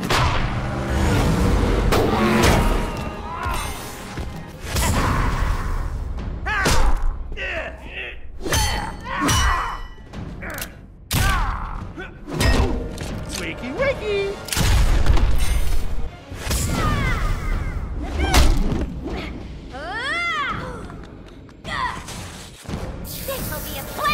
Ah! This will be a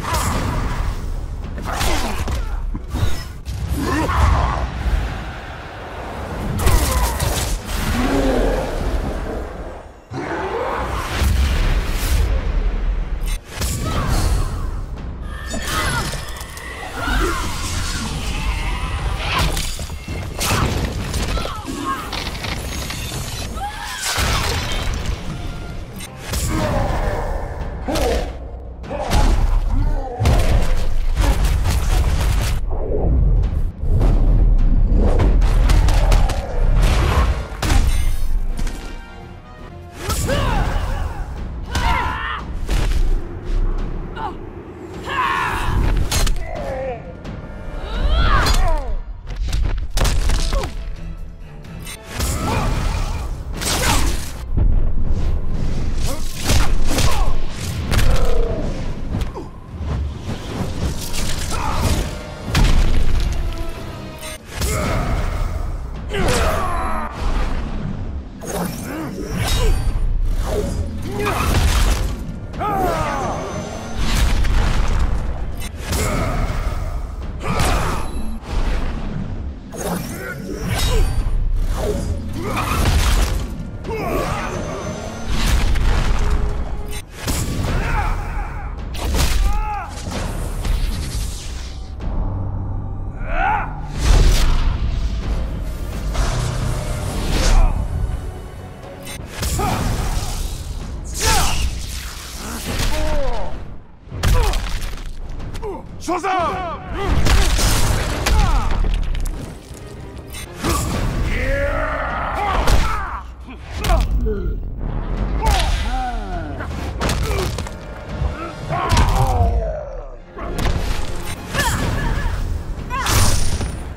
Ah! Shazam!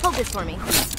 Hold this for me.